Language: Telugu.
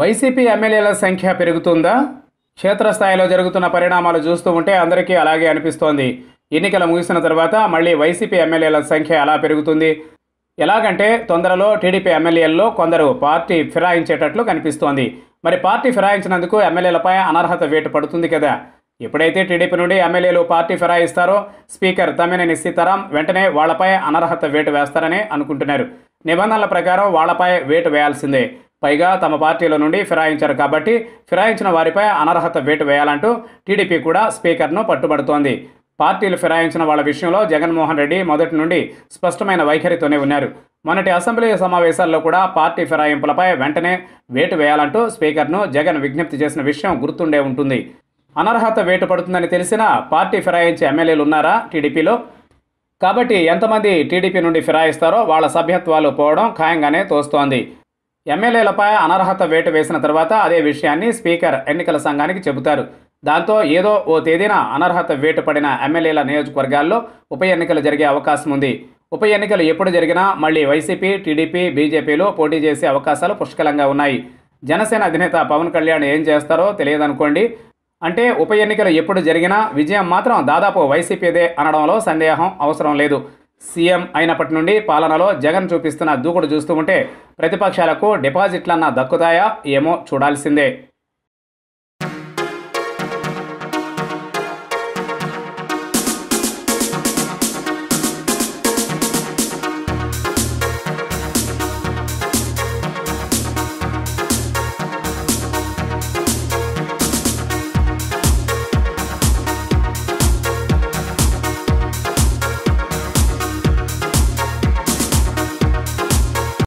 వైసీపీ ఎమ్మెల్యేల సంఖ్య పెరుగుతుందా? క్షేత్రస్థాయిలో జరుగుతున్న పరిణామాలు చూస్తూ ఉంటే అందరికీ అలాగే అనిపిస్తోంది. ఎన్నికలు ముగిసిన తర్వాత మళ్ళీ వైసీపీ ఎమ్మెల్యేల సంఖ్య ఎలా పెరుగుతుంది? ఎలాగంటే తొందరలో టీడీపీ ఎమ్మెల్యేల్లో కొందరు పార్టీ ఫిరాయించేటట్లు కనిపిస్తోంది. మరి పార్టీ ఫిరాయించినందుకు ఎమ్మెల్యేలపై అనర్హత వేటు పడుతుంది కదా. ఎప్పుడైతే టీడీపీ నుండి ఎమ్మెల్యేలు పార్టీ ఫిరాయిస్తారో స్పీకర్ తమ్మినేని సీతారాం వెంటనే వాళ్ళపై అనర్హత వేటు వేస్తారని అనుకుంటున్నారు. నిబంధనల ప్రకారం వాళ్ళపై వేటు వేయాల్సిందే. పైగా తమ పార్టీలో నుండి ఫిరాయించారు కాబట్టి ఫిరాయించిన వారిపై అనర్హత వేటు వేయాలంటూ టీడీపీ కూడా స్పీకర్ను పట్టుబడుతోంది. పార్టీలు ఫిరాయించిన వాళ్ళ విషయంలో జగన్మోహన్ రెడ్డి మొదటి నుండి స్పష్టమైన వైఖరితోనే ఉన్నారు. మొన్నటి అసెంబ్లీ సమావేశాల్లో కూడా పార్టీ ఫిరాయింపులపై వెంటనే వేటు వేయాలంటూ స్పీకర్ను జగన్ విజ్ఞప్తి చేసిన విషయం గుర్తుండే ఉంటుంది. అనర్హత వేటు పడుతుందని తెలిసినా పార్టీ ఫిరాయించే ఎమ్మెల్యేలు ఉన్నారా టీడీపీలో? కాబట్టి ఎంతమంది టీడీపీ నుండి ఫిరాయిస్తారో వాళ్ళ సభ్యత్వాలు పోవడం ఖాయంగానే తోస్తోంది. ఎమ్మెల్యేలపై అనర్హత వేటు వేసిన తర్వాత అదే విషయాన్ని స్పీకర్ ఎన్నికల సంఘానికి చెబుతారు. దాంతో ఏదో ఓ తేదీన అనర్హత వేటు పడిన ఎమ్మెల్యేల నియోజకవర్గాల్లో ఉప ఎన్నికలు జరిగే అవకాశం ఉంది. ఉప ఎన్నికలు ఎప్పుడు జరిగినా మళ్ళీ వైసీపీ టీడీపీ బీజేపీలో పోటీ చేసే అవకాశాలు పుష్కలంగా ఉన్నాయి. జనసేన అధినేత పవన్ కళ్యాణ్ ఏం చేస్తారో తెలియదనుకోండి. అంటే ఉప ఎన్నికలు ఎప్పుడు జరిగినా విజయం మాత్రం దాదాపు వైసీపీదే అనడంలో సందేహం అవసరం లేదు. సీఎం అయినప్పటి నుండి పాలనలో జగన్ చూపిస్తున్న దూకుడు చూస్తూ ఉంటే ప్రతిపక్షాలకు డిపాజిట్లన్నా దక్కుతాయా ఏమో చూడాల్సిందే.